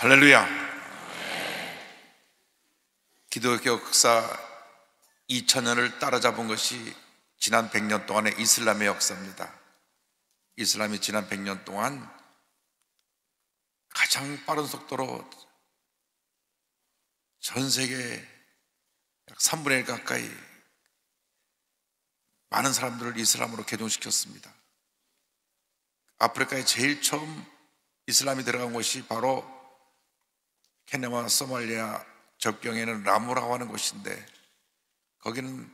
할렐루야. 기독교 역사 2000년을 따라잡은 것이 지난 100년 동안의 이슬람의 역사입니다. 이슬람이 지난 100년 동안 가장 빠른 속도로 전 세계 약 3분의 1 가까이 많은 사람들을 이슬람으로 개종시켰습니다. 아프리카에 제일 처음 이슬람이 들어간 곳이 바로 케냐와 소말리아 접경에는 라무라고 하는 곳인데 거기는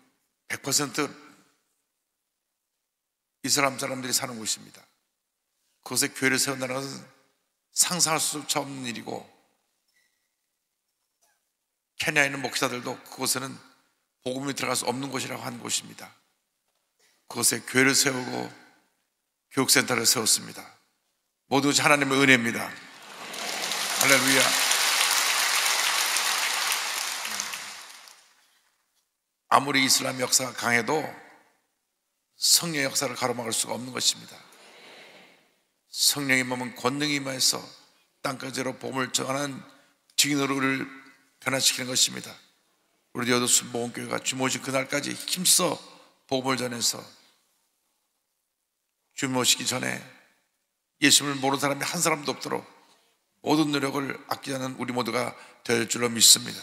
100% 이슬람 사람들이 사는 곳입니다. 그곳에 교회를 세운다는 것은 상상할 수 없는 일이고 케냐에 있는 목사들도 그곳에는 복음이 들어갈 수 없는 곳이라고 하는 곳입니다. 그곳에 교회를 세우고 교육센터를 세웠습니다. 모두 하나님의 은혜입니다. 할렐루야. 아무리 이슬람 역사가 강해도 성령 역사를 가로막을 수가 없는 것입니다. 성령의 몸은 권능이 임하여서 땅까지로 봄을 전하는 증인으로 우리를 변화시키는 것입니다. 우리 여도 순복음교회가 주모식 그날까지 힘써 복음을 전해서 주모시기 전에 예수님을 모르는 사람이 한 사람도 없도록 모든 노력을 아끼지 않은 우리 모두가 될 줄로 믿습니다.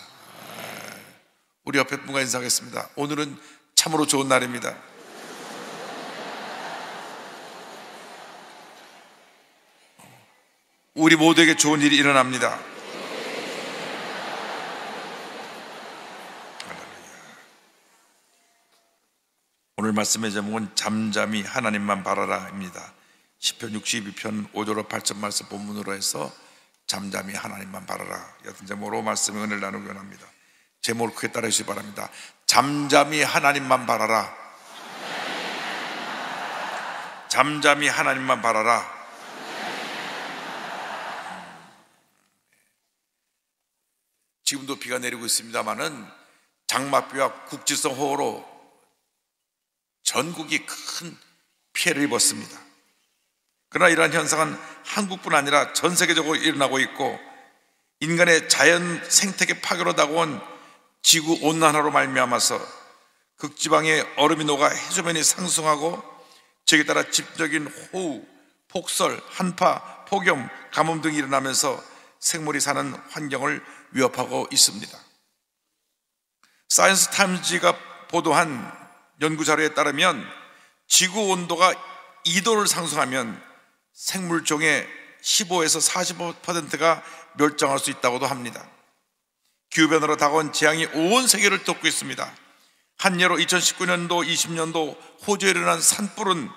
우리 옆에 분과 인사하겠습니다. 오늘은 참으로 좋은 날입니다. 우리 모두에게 좋은 일이 일어납니다. 오늘 말씀의 제목은 잠잠히 하나님만 바라라입니다. 10편 62편 5절로 8절 말씀 본문으로 해서 잠잠히 하나님만 바라라. 여튼 제목으로 말씀의 은혜를 나누기 원합니다. 제목을 크게 따라 주시기 바랍니다. 잠잠히 하나님만 바라라. 잠잠히 하나님만 바라라. 지금도 비가 내리고 있습니다만은 장마비와 국지성 호우로 전국이 큰 피해를 입었습니다. 그러나 이러한 현상은 한국뿐 아니라 전 세계적으로 일어나고 있고 인간의 자연 생태계 파괴로 다가온 지구 온난화로 말미암아서 극지방의 얼음이 녹아 해수면이 상승하고 저에 따라 집적인 호우, 폭설, 한파, 폭염, 가뭄 등이 일어나면서 생물이 사는 환경을 위협하고 있습니다. 사이언스 타임즈가 보도한 연구 자료에 따르면 지구 온도가 2도를 상승하면 생물종의 15에서 45%가 멸종할 수 있다고도 합니다. 기후변화로 다가온 재앙이 온 세계를 덮고 있습니다. 한 예로 2019년도, 20년도 호주에 일어난 산불은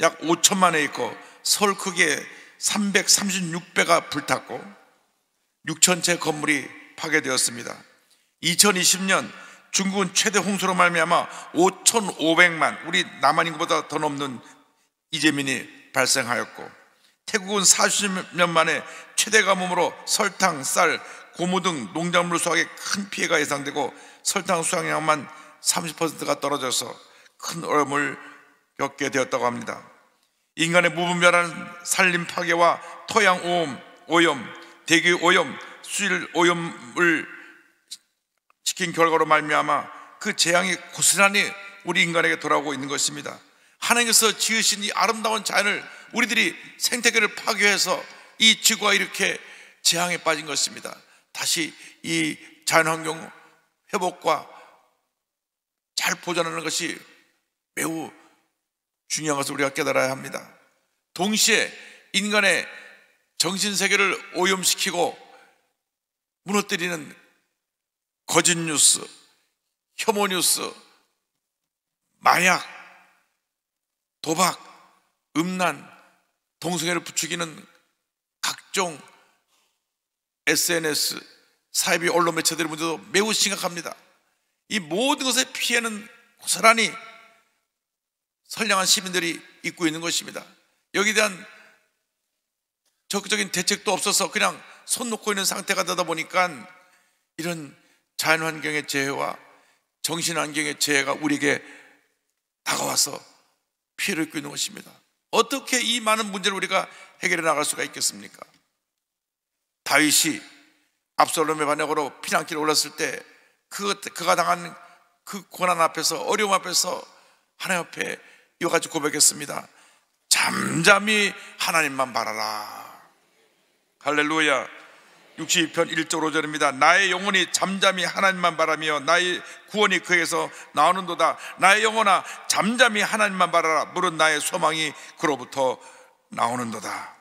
약 5천만 에이커, 서울 크기의 336배가 불탔고 6천 채 건물이 파괴되었습니다. 2020년 중국은 최대 홍수로 말미암아 5,500만 우리 남한 인구보다 더 넘는 이재민이 발생하였고 태국은 40년 만에 최대 가뭄으로 설탕, 쌀, 고무 등 농작물 수확에 큰 피해가 예상되고 설탕 수확량만 30%가 떨어져서 큰 어려움을 겪게 되었다고 합니다. 인간의 무분별한 산림 파괴와 토양 오염, 오염, 대기 오염, 수질 오염을 시킨 결과로 말미암아 그 재앙이 고스란히 우리 인간에게 돌아오고 있는 것입니다. 하나님께서 지으신 이 아름다운 자연을 우리들이 생태계를 파괴해서 이 지구가 이렇게 재앙에 빠진 것입니다. 다시 이 자연환경 회복과 잘 보존하는 것이 매우 중요한 것을 우리가 깨달아야 합니다. 동시에 인간의 정신세계를 오염시키고 무너뜨리는 거짓 뉴스, 혐오 뉴스, 마약, 도박, 음란, 동성애를 부추기는 각종 SNS, 사회비 언론 매체들의 문제도 매우 심각합니다. 이 모든 것의 피해는 고스란히 선량한 시민들이 입고 있는 것입니다. 여기에 대한 적극적인 대책도 없어서 그냥 손 놓고 있는 상태가 되다 보니까 이런 자연환경의 재해와 정신환경의 재해가 우리에게 다가와서 피해를 입고 있는 것입니다. 어떻게 이 많은 문제를 우리가 해결해 나갈 수가 있겠습니까? 다윗이 압살롬의 반역으로 피난길에 올랐을 때 그, 그가 당한 그 고난 앞에서 어려움 앞에서 하나님 앞에 이와 같이 고백했습니다. 잠잠히 하나님만 바라라. 할렐루야. 62편 1절 5절입니다. 나의 영혼이 잠잠히 하나님만 바라며 나의 구원이 그에서 나오는도다. 나의 영혼아 잠잠히 하나님만 바라라. 물은 나의 소망이 그로부터 나오는도다.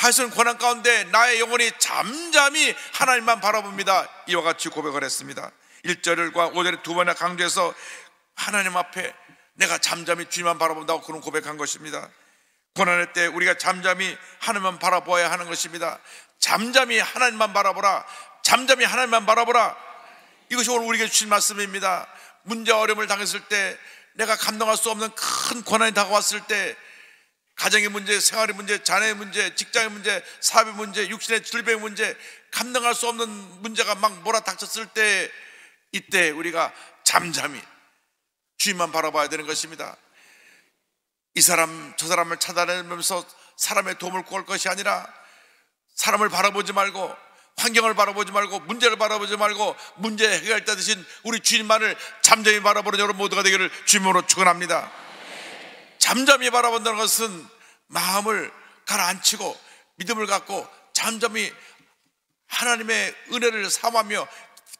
다윗은 고난 가운데 나의 영혼이 잠잠히 하나님만 바라봅니다. 이와 같이 고백을 했습니다. 1절과 5절에 두 번이나 강조해서 하나님 앞에 내가 잠잠히 주님만 바라본다고 그런 고백한 것입니다. 고난의 때 우리가 잠잠히 하나님만 바라보아야 하는 것입니다. 잠잠히 하나님만 바라보라. 잠잠히 하나님만 바라보라. 이것이 오늘 우리에게 주신 말씀입니다. 문제 어려움을 당했을 때 내가 감당할 수 없는 큰 고난이 다가왔을 때 가정의 문제, 생활의 문제, 자녀의 문제, 직장의 문제, 사업의 문제, 육신의 질병의 문제, 감당할 수 없는 문제가 막 몰아닥쳤을 때 이때 우리가 잠잠히 주님만 바라봐야 되는 것입니다. 이 사람, 저 사람을 찾아내면서 사람의 도움을 구할 것이 아니라 사람을 바라보지 말고 환경을 바라보지 말고 문제를 바라보지 말고 문제 해결할 때 대신 우리 주님만을 잠잠히 바라보는 여러분 모두가 되기를 주님으로 축원합니다. 잠잠히 바라본다는 것은 마음을 가라앉히고 믿음을 갖고 잠잠히 하나님의 은혜를 삼하며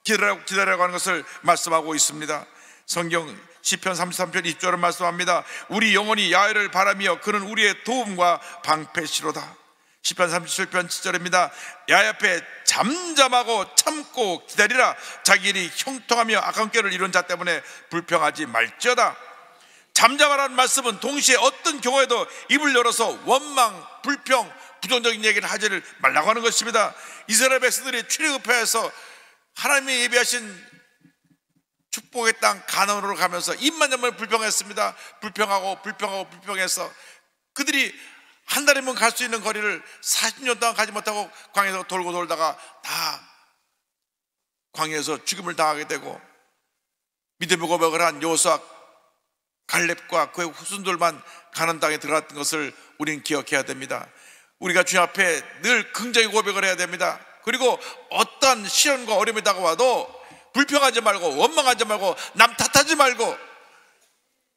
기다려, 기다려고 하는 것을 말씀하고 있습니다. 성경 10편 33편 2절을 말씀합니다. 우리 영혼이 야외를 바라며 그는 우리의 도움과 방패시로다. 10편 37편 7절입니다. 야외 앞에 잠잠하고 참고 기다리라. 자기 일이 형통하며 악한 꾀를 이룬 자 때문에 불평하지 말지어다. 잠잠하라는 말씀은 동시에 어떤 경우에도 입을 열어서 원망, 불평, 부정적인 얘기를 하지를 말라고 하는 것입니다. 이스라엘 백성들이 출애굽해서 하나님이 예비하신 축복의 땅 가나안으로 가면서 입만 열면 불평했습니다. 불평하고 불평하고 불평해서 그들이 한 달이면 갈 수 있는 거리를 40년 동안 가지 못하고 광야에서 돌고 돌다가 다 광야에서 죽음을 당하게 되고 믿음의 고백을 한 요수아 갈렙과 그의 후손들만 가는 땅에 들어갔던 것을 우리는 기억해야 됩니다. 우리가 주님 앞에 늘 긍정의 고백을 해야 됩니다. 그리고 어떤 시련과 어려움이 다가와도 불평하지 말고 원망하지 말고 남 탓하지 말고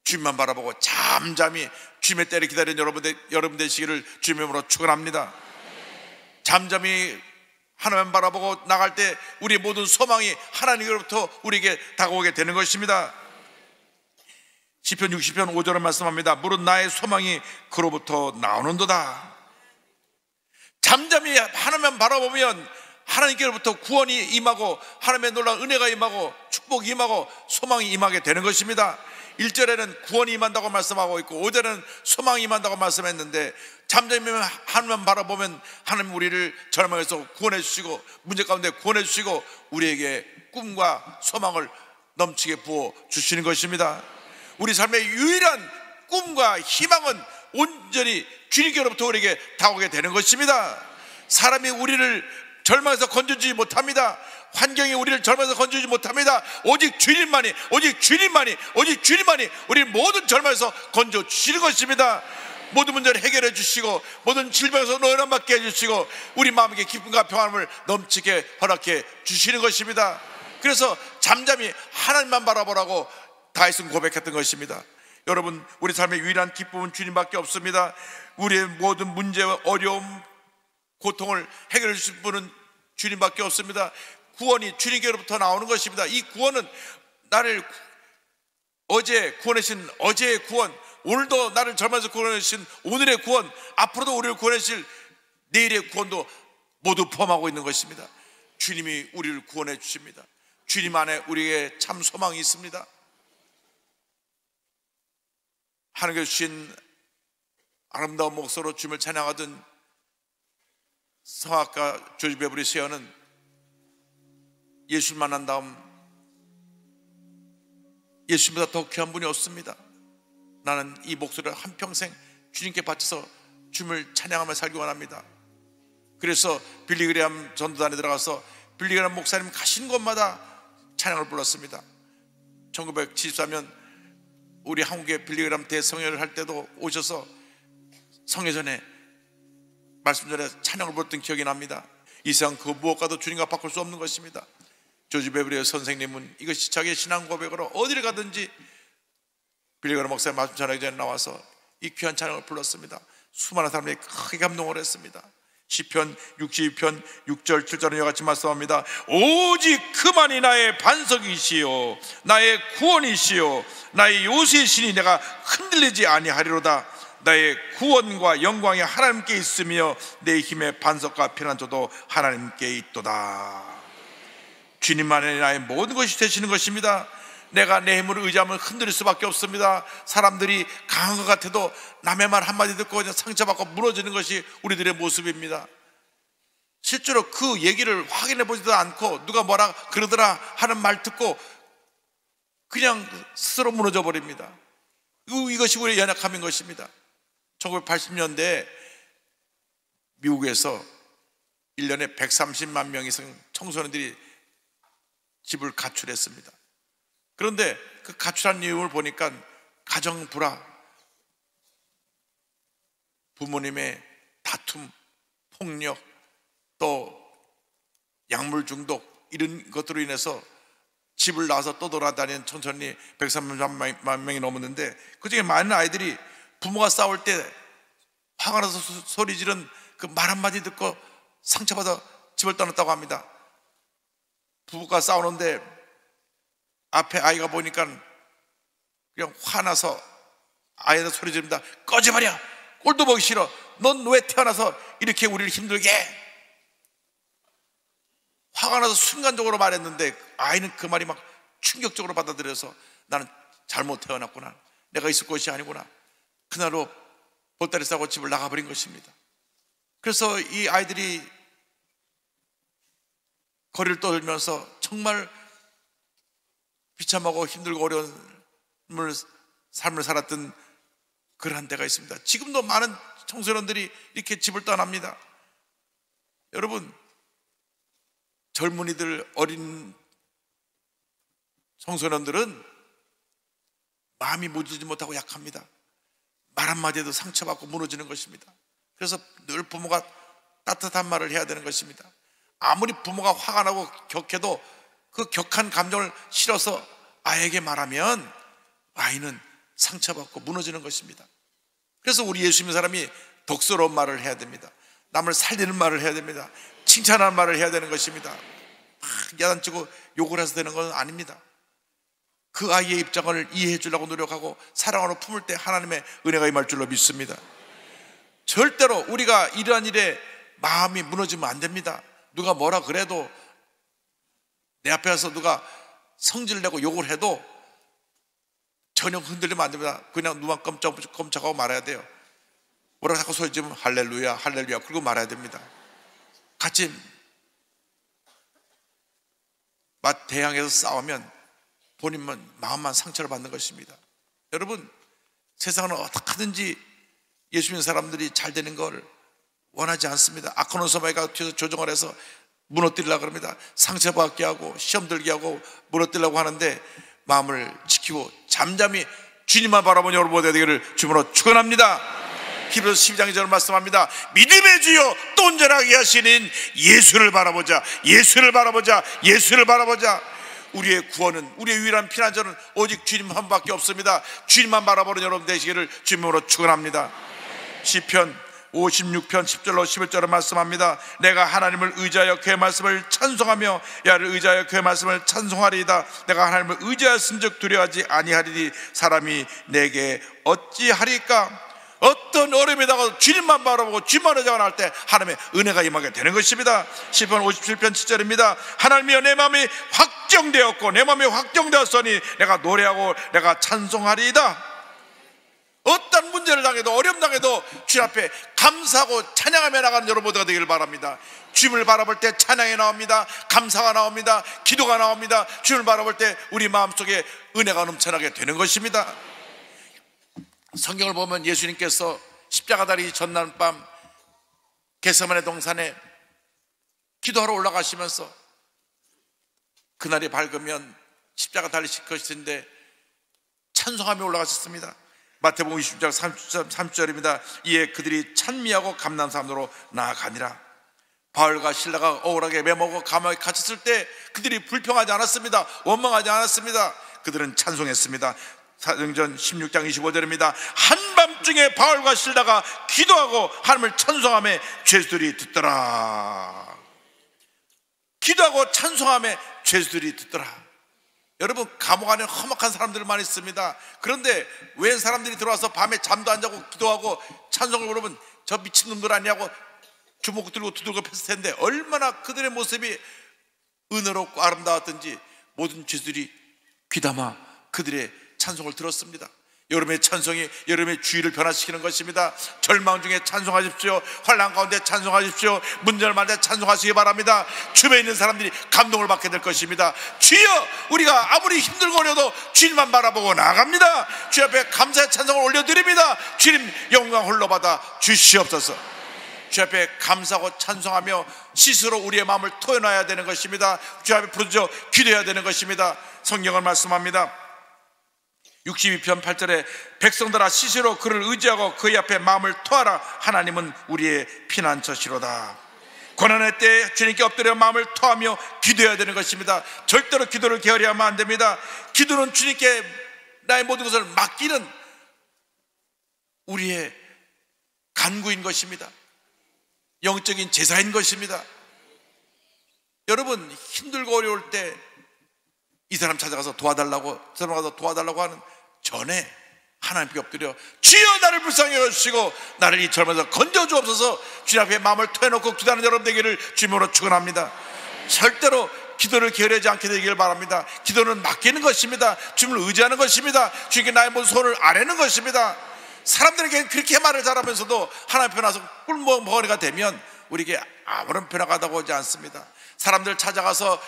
주님만 바라보고 잠잠히 주님의 때를 기다리는 여러분, 여러분 되시기를 주님으로 축원합니다. 잠잠히 하나님 바라보고 나갈 때 우리 모든 소망이 하나님으로부터 우리에게 다가오게 되는 것입니다. 시편 60편 5절을 말씀합니다. 물은 나의 소망이 그로부터 나오는도다. 잠잠히 하나님 바라보면 하나님께로부터 구원이 임하고 하나님의 놀라운 은혜가 임하고 축복이 임하고 소망이 임하게 되는 것입니다. 1절에는 구원이 임한다고 말씀하고 있고 5절에는 소망이 임한다고 말씀했는데 잠잠히 하나님만 바라보면 하나님 우리를 절망에서 구원해 주시고 문제 가운데 구원해 주시고 우리에게 꿈과 소망을 넘치게 부어 주시는 것입니다. 우리 삶의 유일한 꿈과 희망은 온전히 주님께로부터 우리에게 다오게 되는 것입니다. 사람이 우리를 절망에서 건져주지 못합니다. 환경이 우리를 절망에서 건져주지 못합니다. 오직 주님만이, 오직 주님만이, 오직 주님만이 우리 모든 절망에서 건져 주시는 것입니다. 모든 문제를 해결해 주시고 모든 질병에서 노예람 받게 해주시고 우리 마음에 기쁨과 평안을 넘치게 허락해 주시는 것입니다. 그래서 잠잠히 하나님만 바라보라고 다윗은 고백했던 것입니다. 여러분, 우리 삶의 유일한 기쁨은 주님밖에 없습니다. 우리의 모든 문제와 어려움, 고통을 해결해 주실 분은 주님밖에 없습니다. 구원이 주님께로부터 나오는 것입니다. 이 구원은 나를 어제 구원하신 어제의 구원, 오늘도 나를 젊어서 구원하신 오늘의 구원, 앞으로도 우리를 구원하실 내일의 구원도 모두 포함하고 있는 것입니다. 주님이 우리를 구원해 주십니다. 주님 안에 우리에게 참 소망이 있습니다. 하나님께 주신 아름다운 목소로 주님을 찬양하던 성악가 조지 베브리 세어는 예수를 만난 다음 예수보다 더 귀한 분이 없습니다. 나는 이 목소리를 한평생 주님께 바쳐서 주님을 찬양하며 살기 원합니다. 그래서 빌리그레암 전도단에 들어가서 빌리그레암 목사님 가신 곳마다 찬양을 불렀습니다. 1974년 우리 한국의 빌리그람 대성회를 할 때도 오셔서 성회 전에 말씀 전에 찬양을 불렀던 기억이 납니다. 이 세상 그 무엇과도 주님과 바꿀 수 없는 것입니다. 조지 베브리의 선생님은 이것이 자기의 신앙 고백으로 어디를 가든지 빌리그라 목사의 말씀 전하기 전에 나와서 이 귀한 찬양을 불렀습니다. 수많은 사람들이 크게 감동을 했습니다. 시편 62편 6절 7절은 이와 같이 말씀합니다. 오직 그만이 나의 반석이시요 나의 구원이시요 나의 요새 신이 내가 흔들리지 아니하리로다. 나의 구원과 영광이 하나님께 있으며 내 힘의 반석과 피난처도 하나님께 있도다. 주님만이 나의 모든 것이 되시는 것입니다. 내가 내 힘으로 의지하면 흔들릴 수밖에 없습니다. 사람들이 강한 것 같아도 남의 말 한마디 듣고 그냥 상처받고 무너지는 것이 우리들의 모습입니다. 실제로 그 얘기를 확인해 보지도 않고 누가 뭐라 그러더라 하는 말 듣고 그냥 스스로 무너져 버립니다. 이것이 우리의 연약함인 것입니다. 1980년대 미국에서 1년에 130만 명 이상 청소년들이 집을 가출했습니다. 그런데 그 가출한 이유를 보니까 가정 불화, 부모님의 다툼, 폭력, 또 약물 중독 이런 것들로 인해서 집을 나와서 떠돌아다니는 청천리 130만 명이 넘었는데 그 중에 많은 아이들이 부모가 싸울 때 화가 나서 소리 지른 그 말 한마디 듣고 상처받아 집을 떠났다고 합니다. 부부가 싸우는데 앞에 아이가 보니까 그냥 화나서 아이한테 소리 지릅니다. 꺼져버려! 꼴도 보기 싫어! 넌 왜 태어나서 이렇게 우리를 힘들게 해? 화가 나서 순간적으로 말했는데 아이는 그 말이 막 충격적으로 받아들여서 나는 잘못 태어났구나. 내가 있을 곳이 아니구나. 그날로 보따리 싸고 집을 나가버린 것입니다. 그래서 이 아이들이 거리를 떠들면서 정말 비참하고 힘들고 어려운 삶을 살았던 그러한 때가 있습니다. 지금도 많은 청소년들이 이렇게 집을 떠납니다. 여러분, 젊은이들, 어린 청소년들은 마음이 무지지 못하고 약합니다. 말 한마디에도 상처받고 무너지는 것입니다. 그래서 늘 부모가 따뜻한 말을 해야 되는 것입니다. 아무리 부모가 화가 나고 격해도 그 격한 감정을 실어서 아이에게 말하면 아이는 상처받고 무너지는 것입니다. 그래서 우리 예수 님는 사람이 독서로운 말을 해야 됩니다. 남을 살리는 말을 해야 됩니다. 칭찬하는 말을 해야 되는 것입니다. 막 야단치고 욕을 해서 되는 건 아닙니다. 그 아이의 입장을 이해해 주려고 노력하고 사랑으로 품을 때 하나님의 은혜가 임할 줄로 믿습니다. 절대로 우리가 이러한 일에 마음이 무너지면 안 됩니다. 누가 뭐라 그래도 내 앞에 서 누가 성질 내고 욕을 해도 전혀 흔들리면 안 됩니다. 그냥 눈만 깜짝 깜짝하고 말아야 돼요. 뭐라 자꾸 소리 지르면 할렐루야, 할렐루야. 그리고 말아야 됩니다. 같이 맛 대항해서 싸우면 본인만 마음만 상처를 받는 것입니다. 여러분 세상은 어떻게든지 예수 믿는 사람들이 잘 되는 걸 원하지 않습니다. 아코노소마이가 조정을 해서 무너뜨리려고 그럽니다. 상처받게 하고 시험 들게 하고 무너뜨리려고 하는데 마음을 지키고 잠잠히 주님만 바라보는 여러분 되기를 주문으로 축원합니다. 히브리서 12장 절 말씀합니다. 믿음의 주여 또 온전하게 하시는 예수를 바라보자. 예수를 바라보자. 예수를 바라보자. 우리의 구원은 우리의 유일한 피난처는 오직 주님 한 밖에 없습니다. 주님만 바라보는 여러분 되시기를 주님으로 축원합니다. 시편 56편 10절로 11절을 말씀합니다. 내가 하나님을 의지하여 그의 말씀을 찬송하며 야를 의지하여 그의 말씀을 찬송하리이다. 내가 하나님을 의지하였은즉 두려워하지 아니하리니 사람이 내게 어찌하리까? 어떤 어려움이 다가 주님만 바라보고 주님만 의지할 때 하나님의 은혜가 임하게 되는 것입니다. 10편 57편 7절입니다. 하나님이여 내 마음이 확정되었고 내 마음이 확정되었으니 내가 노래하고 내가 찬송하리이다. 어떤 문제를 당해도 어려움 당해도 주님 앞에 감사하고 찬양하며 나가는 여러분들가 되기를 바랍니다. 주님을 바라볼 때 찬양이 나옵니다. 감사가 나옵니다. 기도가 나옵니다. 주님을 바라볼 때 우리 마음속에 은혜가 넘쳐나게 되는 것입니다. 성경을 보면 예수님께서 십자가 다리 전날 밤 개세만의 동산에 기도하러 올라가시면서 그날이 밝으면 십자가 달리실 것인데 찬송하며 올라가셨습니다. 마태복음 20장 30절입니다. 이에 그들이 찬미하고 감난 사람으로 나아가니라. 바울과 신라가 억울하게 매먹고 감옥에 갇혔을 때 그들이 불평하지 않았습니다. 원망하지 않았습니다. 그들은 찬송했습니다. 사도행전 16장 25절입니다. 한밤중에 바울과 신라가 기도하고 하나님을 찬송함에 죄수들이 듣더라. 기도하고 찬송함에 죄수들이 듣더라. 여러분 감옥 안에 험악한 사람들 많이 있습니다. 그런데 왜 사람들이 들어와서 밤에 잠도 안 자고 기도하고 찬송을 부르면 저 미친놈들 아니냐고 주먹 들고 두들겨 팼을 텐데 얼마나 그들의 모습이 은혜롭고 아름다웠던지 모든 죄들이 귀담아 그들의 찬송을 들었습니다. 여름의 찬송이 여름의 주의를 변화시키는 것입니다. 절망 중에 찬송하십시오. 환란 가운데 찬송하십시오. 문제를 찬송하시기 바랍니다. 주변에 있는 사람들이 감동을 받게 될 것입니다. 주여, 우리가 아무리 힘들고 어려도 주님만 바라보고 나갑니다. 주 앞에 감사의 찬송을 올려드립니다. 주님 영광 홀로 받아 주시옵소서. 주 앞에 감사하고 찬송하며 스스로 우리의 마음을 토해놔야 되는 것입니다. 주 앞에 부르짖어 기도해야 되는 것입니다. 성경을 말씀합니다. 62편 8절에 백성들아 스스로 그를 의지하고 그의 앞에 마음을 토하라 하나님은 우리의 피난처시로다. 고난의 때 주님께 엎드려 마음을 토하며 기도해야 되는 것입니다. 절대로 기도를 게으리하면 안 됩니다. 기도는 주님께 나의 모든 것을 맡기는 우리의 간구인 것입니다. 영적인 제사인 것입니다. 여러분 힘들고 어려울 때 이 사람 찾아가서 도와달라고 저 사람 가서 도와달라고 하는 전에 하나님께 엎드려 주여 나를 불쌍히 여주시고 나를 이 젊어서 건져주옵소서 주님 앞에 마음을 토해놓고 기도하는 여러분 되기를 주님으로 축원합니다. 절대로 기도를 게으르지 않게 되기를 바랍니다. 기도는 맡기는 것입니다. 주님을 의지하는 것입니다. 주님께 나의 모든 손을 아뢰는 것입니다. 사람들에게 그렇게 말을 잘하면서도 하나님 편나서 꿀먹머리가 되면 우리에게 아무런 변화가 나오지 않습니다. 사람들 찾아가서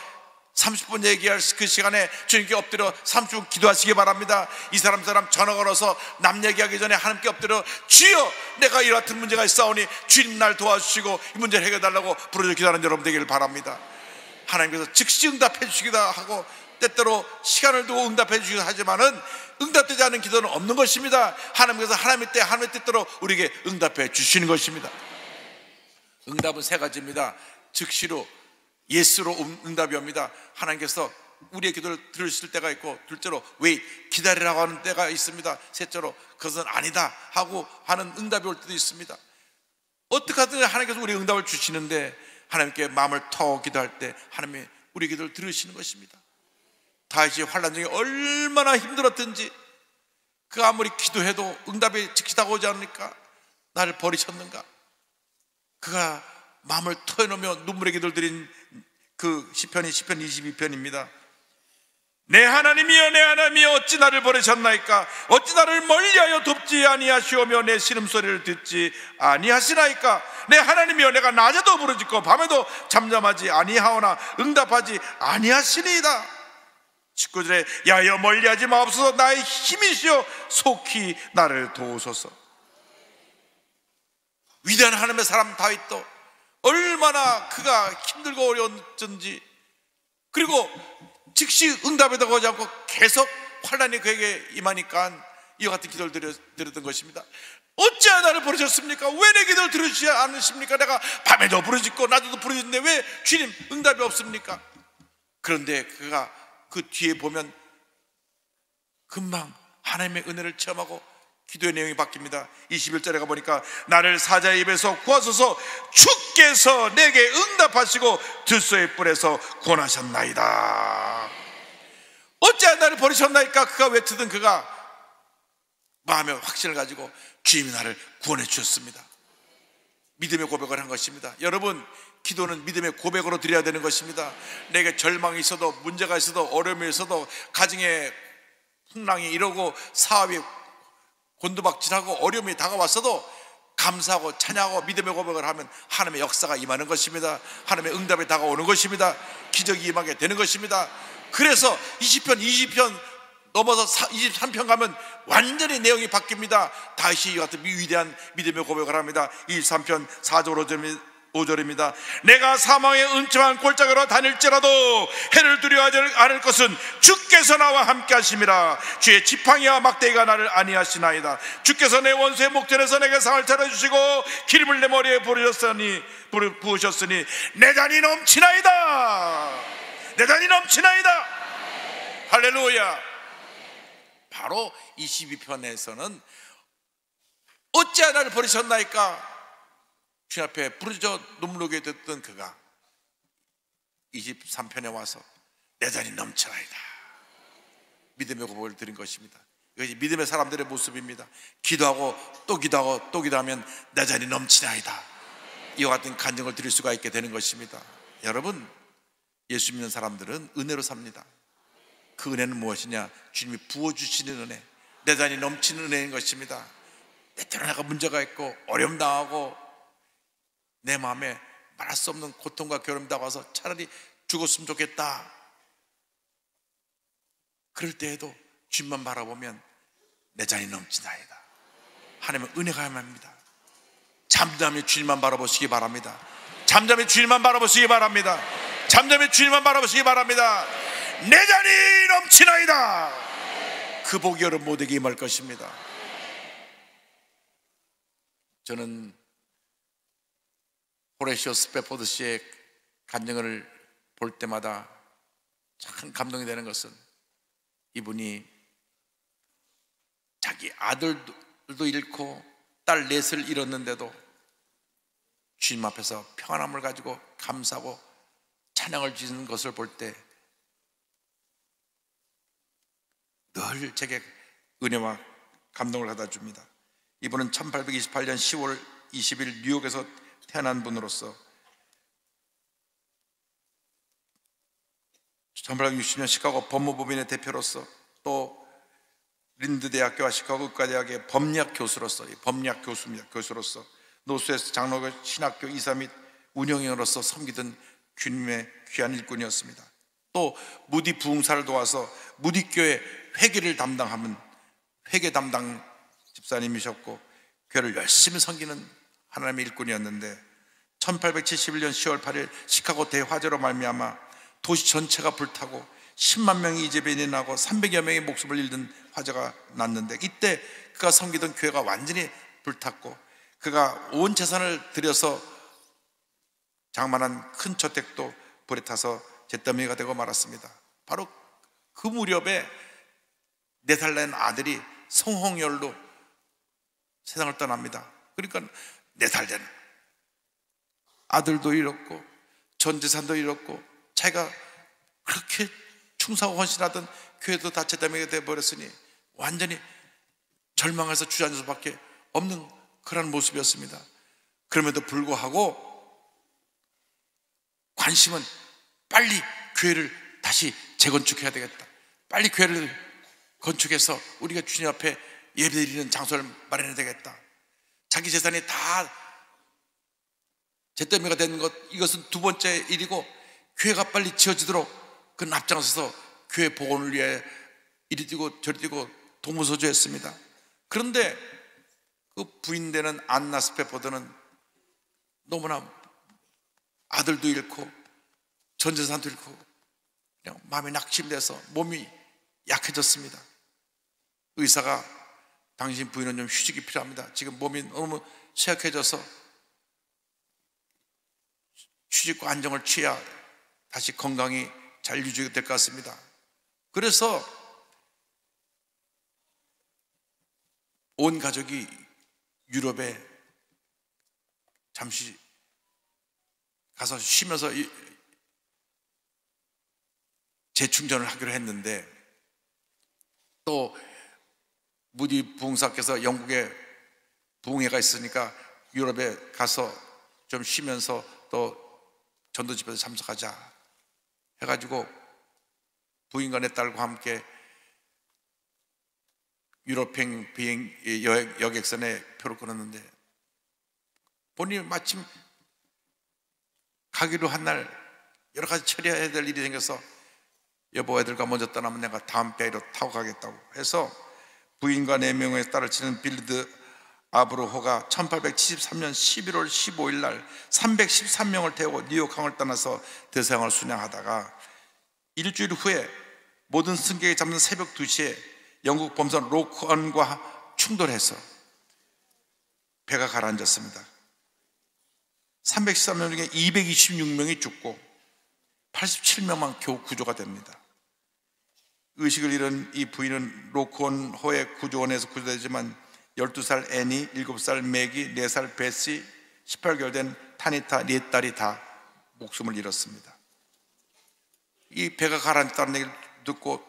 30분 얘기할 그 시간에 주님께 엎드려 30분 기도하시기 바랍니다. 이 사람 사람 전화 걸어서 남 얘기하기 전에 하나님께 엎드려 주여 내가 이 같은 문제가 있사오니 주님 날 도와주시고 이 문제를 해결해 달라고 부르짖어 기도하는 여러분 되기를 바랍니다. 하나님께서 즉시 응답해 주시기도 하고 때때로 시간을 두고 응답해 주시기도 하지만은 응답되지 않은 기도는 없는 것입니다. 하나님께서 하나님의 때 하나님의 뜻대로 우리에게 응답해 주시는 것입니다. 응답은 세 가지입니다. 즉시로 예스로 응답이 옵니다. 하나님께서 우리의 기도를 들으실 때가 있고 둘째로 왜 기다리라고 하는 때가 있습니다. 셋째로 그것은 아니다 하고 하는 응답이 올 때도 있습니다. 어떻게 하든 하나님께서 우리 응답을 주시는데 하나님께 마음을 터 기도할 때 하나님의 우리 기도를 들으시는 것입니다. 다시 환란 중에 얼마나 힘들었든지 그 아무리 기도해도 응답이 즉시 다가오지 않으니까 나를 버리셨는가? 그가 마음을 토해놓으며 눈물의 기도를 드린 그 시편이 시편 22편입니다. 내 하나님이여 내 하나님이여 어찌 나를 버리셨나이까? 어찌 나를 멀리하여 돕지 아니하시오며 내 신음소리를 듣지 아니하시나이까? 내 하나님이여 내가 낮에도 부르짖고 밤에도 잠잠하지 아니하오나 응답하지 아니하시니이다. 19절에 야여 멀리하지 마옵소서. 나의 힘이시여 속히 나를 도우소서. 위대한 하나님의 사람 다윗도 얼마나 그가 힘들고 어려웠는지 그리고 즉시 응답에다 거지 않고 계속 환란이 그에게 임하니까 이와 같은 기도를 드렸, 던 것입니다 어찌하여 나를 부르셨습니까? 왜 내 기도를 들으시지 않으십니까? 내가 밤에도 부르짖고 낮에도 부르짖는데 왜 주님 응답이 없습니까? 그런데 그가 그 뒤에 보면 금방 하나님의 은혜를 체험하고 기도의 내용이 바뀝니다. 21절에 가보니까 나를 사자의 입에서 구하소서 주께서 내게 응답하시고 들소의 뿔에서 구원하셨나이다. 어찌 나를 버리셨나이까? 그가 외치던 그가 마음의 확신을 가지고 주님이 나를 구원해 주셨습니다. 믿음의 고백을 한 것입니다. 여러분, 기도는 믿음의 고백으로 드려야 되는 것입니다. 내게 절망이 있어도 문제가 있어도 어려움이 있어도 가정에 풍랑이 이러고 사업이 곤두박질하고 어려움이 다가왔어도 감사하고 찬양하고 믿음의 고백을 하면 하나님의 역사가 임하는 것입니다. 하나님의 응답이 다가오는 것입니다. 기적이 임하게 되는 것입니다. 그래서 20편, 20편 넘어서 23편 가면 완전히 내용이 바뀝니다. 다시 이 같은 위대한 믿음의 고백을 합니다. 23편 4절 5절 5절입니다. 내가 사망의 은침한 골짜기로 다닐지라도 해를 두려워하지 않을 것은 주께서 나와 함께 하심이라 주의 지팡이와 막대기가 나를 아니하시나이다. 주께서 내 원수의 목전에서 내게 상을 차려주시고 기름을 내 머리에 부으셨으니 부으셨으니 내 잔이 넘치나이다. 내 잔이 넘치나이다. 할렐루야. 바로 22편에서는 어찌 하나를 버리셨나이까 주 앞에 부르짖어 눈물로게 됐던 그가 23편에 와서 내 잔이 넘쳐나이다. 믿음의 고백을 드린 것입니다. 이것이 믿음의 사람들의 모습입니다. 기도하고 또 기도하고 또 기도하면 내 잔이 넘치나이다. 이와 같은 간증을 드릴 수가 있게 되는 것입니다. 여러분 예수 믿는 사람들은 은혜로 삽니다. 그 은혜는 무엇이냐? 주님이 부어주시는 은혜 내 잔이 넘치는 은혜인 것입니다. 때때로 내가 문제가 있고 어려움 당하고 내 마음에 말할 수 없는 고통과 괴로움이 다가와서 차라리 죽었으면 좋겠다. 그럴 때에도 주님만 바라보면 내 잔이 넘치나이다. 하나님은 은혜가 야합니다 잠잠히 주님만 바라보시기 바랍니다. 잠잠히 주님만 바라보시기 바랍니다. 잠잠히 주님만 바라보시기 바랍니다. 내 잔이 넘치나이다. 그 복이 여러분 모두에게 임할 것입니다. 저는 호레시오 스페포드 씨의 간증을 볼 때마다 참 감동이 되는 것은 이분이 자기 아들도 잃고 딸 넷을 잃었는데도 주님 앞에서 평안함을 가지고 감사하고 찬양을 지는 것을 볼 때 늘 제게 은혜와 감동을 갖다 줍니다. 이분은 1828년 10월 20일 뉴욕에서 태어난 분으로서 1860년 시카고 법무법인의 대표로서 또 린드 대학교와 시카고 의과대학의 법리학 교수로서 법리학 교수입니다. 교수로서 노스웨스 장로교 신학교 이사 및 운영인으로서 섬기던 주님의 귀한 일꾼이었습니다. 또 무디 부흥사를 도와서 무디교회 회계를 담당하는 회계 담당 집사님이셨고 교회를 열심히 섬기는 하나님의 일꾼이었는데 1871년 10월 8일 시카고 대화재로 말미암아 도시 전체가 불타고 10만 명이 이재변이 나고 300여 명의 목숨을 잃는 화재가 났는데 이때 그가 섬기던 교회가 완전히 불탔고 그가 온 재산을 들여서 장만한 큰 저택도 불에 타서 잿더미가 되고 말았습니다. 바로 그 무렵에 네살낸 아들이 성홍열로 세상을 떠납니다. 그러니까 네 살 된 아들도 잃었고 전 재산도 잃었고 자기가 그렇게 충성하고 헌신하던 교회도 다 제담하게 돼버렸으니 완전히 절망해서 주저앉을 수밖에 없는 그런 모습이었습니다. 그럼에도 불구하고 관심은 빨리 교회를 다시 재건축해야 되겠다. 빨리 교회를 건축해서 우리가 주님 앞에 예배드리는 장소를 마련해야 되겠다. 자기 재산이 다 잿더미가 되는 것 이것은 두 번째 일이고 교회가 빨리 지어지도록 그 앞장서서 교회 복원을 위해 이리 뛰고 저리 뛰고 동무서주했습니다. 그런데 그 부인되는 안나 스페포드는 너무나 아들도 잃고 전재산도 잃고 그냥 마음이 낙심돼서 몸이 약해졌습니다. 의사가 당신 부인은 좀 휴식이 필요합니다. 지금 몸이 너무 취약해져서 휴식과 안정을 취해야 다시 건강이 잘 유지가 될 것 같습니다. 그래서 온 가족이 유럽에 잠시 가서 쉬면서 재충전을 하기로 했는데 또 무디 부흥사께서 영국에 부흥회가 있으니까 유럽에 가서 좀 쉬면서 또 전도 집회에 참석하자 해가지고 부인과 내 딸과 함께 유럽행 비행 여객선에 표를 끊었는데 본인이 마침 가기로 한 날 여러 가지 처리해야 될 일이 생겨서 여보 애들과 먼저 떠나면 내가 다음 배로 타고 가겠다고 해서 부인과 네 명의 딸을 실은 빌드 아브르호가 1873년 11월 15일 날 313명을 태우고 뉴욕항을 떠나서 대서양을 순양하다가 일주일 후에 모든 승객이 잡는 새벽 2시에 영국 범선 로크언과 충돌해서 배가 가라앉았습니다. 313명 중에 226명이 죽고 87명만 겨우 구조가 됩니다. 의식을 잃은 이 부인은 로크온호의 구조원에서 구조되지만 12살 애니, 7살 맥이, 4살 베시, 18개월 된 타니타 네 딸이 다 목숨을 잃었습니다. 이 배가 가라앉다는 얘기를 듣고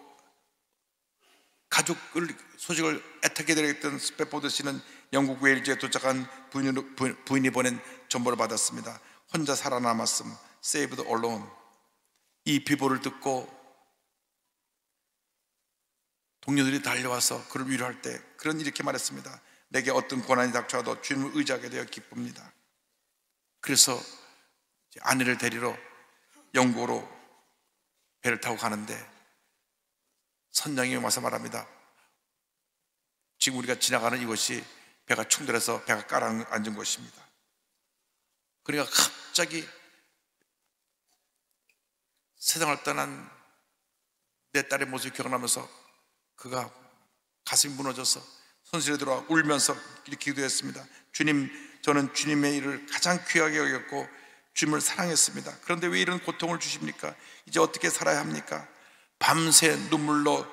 가족을 소식을 애타게 드리겠던 스페포드 씨는 영국 웨일즈에 도착한 부인이 보낸 전보를 받았습니다. 혼자 살아남았음, saved alone. 이 비보를 듣고 동료들이 달려와서 그를 위로할 때 그는 이렇게 말했습니다. 내게 어떤 고난이 닥쳐도 주님을 의지하게 되어 기쁩니다. 그래서 아내를 데리러 영국으로 배를 타고 가는데 선장이 와서 말합니다. 지금 우리가 지나가는 이곳이 배가 충돌해서 배가 깔아앉은 곳입니다. 그러니까 갑자기 세상을 떠난 내 딸의 모습이 기억나면서 그가 가슴이 무너져서 손실에 들어와 울면서 기도했습니다. 주님, 저는 주님의 일을 가장 귀하게 여겼고 주님을 사랑했습니다. 그런데 왜 이런 고통을 주십니까? 이제 어떻게 살아야 합니까? 밤새 눈물로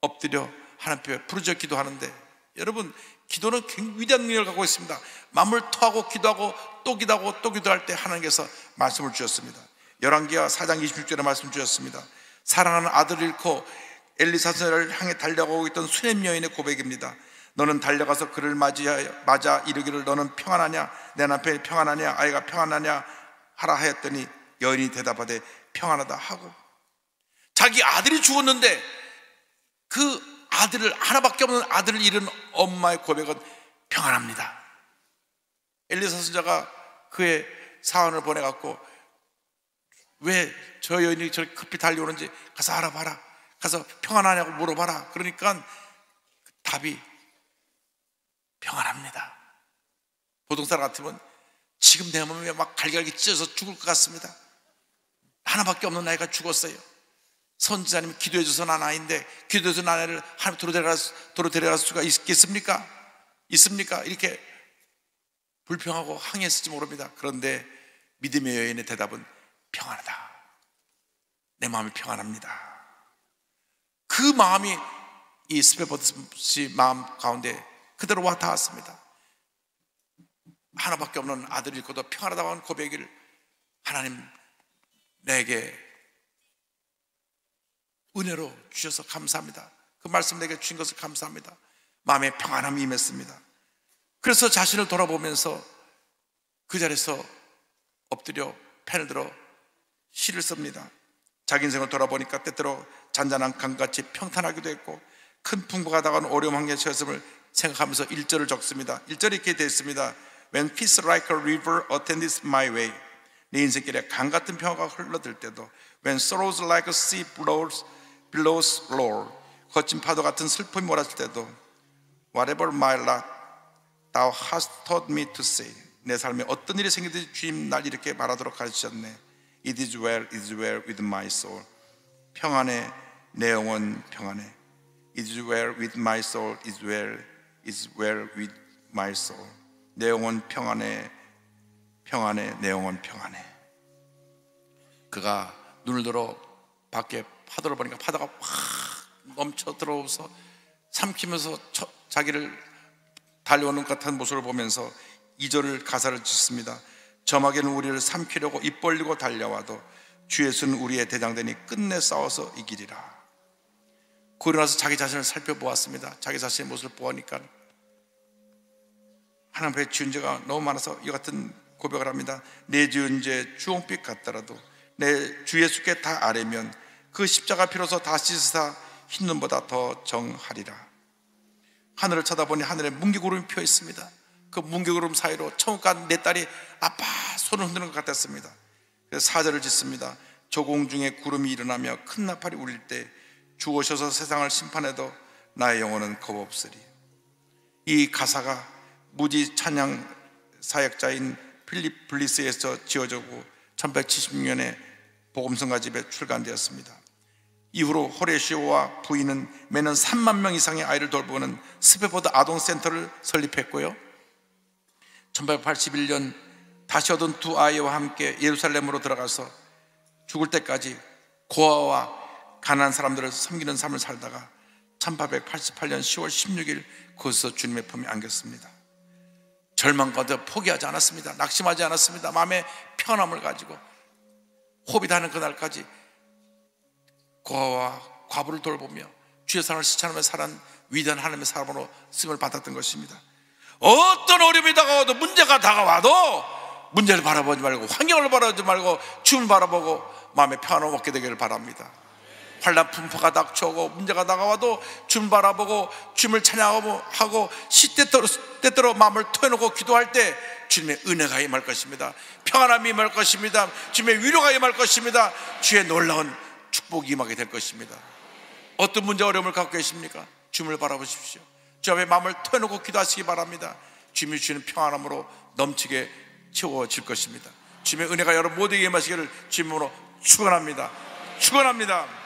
엎드려 하나님 앞에 부르짖어 기도하는데 여러분 기도는 굉장히 위대한 능력을 갖고 있습니다. 마음을 토하고 기도하고 또 기도하고 또 기도할 때 하나님께서 말씀을 주셨습니다. 열왕기하 4장 26절에 말씀 주셨습니다. 사랑하는 아들을 잃고 엘리사를 향해 달려가고 있던 수렘 여인의 고백입니다. 너는 달려가서 그를 맞이하여 맞아 이르기를 너는 평안하냐 내 남편이 평안하냐 아이가 평안하냐 하라 하였더니 여인이 대답하되 평안하다 하고 자기 아들이 죽었는데 그 아들을 하나밖에 없는 아들을 잃은 엄마의 고백은 평안합니다. 엘리사 선자가 그의 사원을 보내갖고 왜 저 여인이 저렇게 급히 달려오는지 가서 알아봐라. 가서 평안하냐고 물어봐라. 그러니까 답이 평안합니다. 사람 같으면 지금 내 몸에 막 갈갈기 찢어서 죽을 것 같습니다. 하나밖에 없는 아이가 죽었어요. 선지자님이 기도해줘서 난 아이인데 기도해서 난 아이를 하나님 도로 데려갈, 도로 데려갈 수가 있겠습니까? 있습니까? 이렇게 불평하고 항의했을지 모릅니다. 그런데 믿음의 여인의 대답은 평안하다. 내 마음이 평안합니다. 그 마음이 이 스페버드 씨 마음 가운데 그대로 와 닿았습니다. 하나밖에 없는 아들을 잃고도 평안하다고 하는 고백을 하나님 내게 은혜로 주셔서 감사합니다. 그 말씀 내게 주신 것을 감사합니다. 마음에 평안함이 임했습니다. 그래서 자신을 돌아보면서 그 자리에서 엎드려 펜을 들어 시를 씁니다. 자기 인생을 돌아보니까 때때로 잔잔한 강같이 평탄하기도 했고 큰 풍부가 다가온 어려움 한계 처했음을 생각하면서 1절을 적습니다. 1절이 이렇게 되어 있습니다. When peace like a river attended my way 내 인생길에 강 같은 평화가 흘러들 때도 When sorrows like a sea blows billows roar 거친 파도 같은 슬픔이 몰았을 때도 Whatever my lot thou hast taught me to say 내 삶에 어떤 일이 생기든지 주님 날 이렇게 말하도록 가르치셨네 It is well, it is well with my soul 평안해 내 영혼 평안해 is well with my soul, is well, is well with my soul 내 영혼 평안해 평안해 내 영혼 평안해 그가 눈을 들어 밖에 파도를 보니까 파도가 확 넘쳐 들어오서 삼키면서 자기를 달려오는 것 같은 모습을 보면서 이절을 가사를 짓습니다. 점하게는 우리를 삼키려고 입 벌리고 달려와도 주 예수는 우리의 대장되니 끝내 싸워서 이기리라. 그러고 나서 자기 자신을 살펴보았습니다. 자기 자신의 모습을 보니까 하나님 앞에 지은 죄가 너무 많아서 이 같은 고백을 합니다. 내 지은 죄 주홍빛 같더라도 내주 예수께 다 아뢰면 그 십자가 피로서 다 씻으사 흰 눈보다 더 정하리라. 하늘을 쳐다보니 하늘에 뭉게구름이 펴 있습니다. 그 뭉게구름 사이로 처음 간내 딸이 아빠 손을 흔드는 것 같았습니다. 그래서 사절을 짓습니다. 조공 중에 구름이 일어나며 큰 나팔이 울릴 때 주오셔서 세상을 심판해도 나의 영혼은 겁없으리. 이 가사가 무디 찬양 사역자인 필립 블리스에서 지어졌고 1176년에 복음성가 집에 출간되었습니다. 이후로 호레시오와 부인은 매년 3만 명 이상의 아이를 돌보는 스페포드 아동센터를 설립했고요. 1881년 다시 얻은 두 아이와 함께 예루살렘으로 들어가서 죽을 때까지 고아와 가난한 사람들을 섬기는 삶을 살다가 1888년 10월 16일 거기서 주님의 품에 안겼습니다. 절망 가운데 포기하지 않았습니다. 낙심하지 않았습니다. 마음에 편함을 가지고 호비다는 그날까지 고아와 과부를 돌보며 주의 사랑을 실천하며 살한 위대한 하나님의 사람으로 쓰임을 받았던 것입니다. 어떤 어려움이 다가와도 문제가 다가와도 문제를 바라보지 말고 환경을 바라보지 말고 주님을 바라보고 마음의 평안을 얻게 되기를 바랍니다. 환란 풍파가 닥쳐오고 문제가 다가와도 주님 바라보고 주님을 찬양하고 시때때로 때때로 마음을 터놓고 기도할 때 주님의 은혜가 임할 것입니다. 평안함이 임할 것입니다. 주님의 위로가 임할 것입니다. 주의 놀라운 축복이 임하게 될 것입니다. 어떤 문제 어려움을 갖고 계십니까? 주님을 바라보십시오. 주 앞에 마음을 터놓고 기도하시기 바랍니다. 주님이 주시는 평안함으로 넘치게 채워질 것입니다. 주님의 은혜가 여러분 모두에게 임하시기를 주님으로 축원합니다. 축원합니다.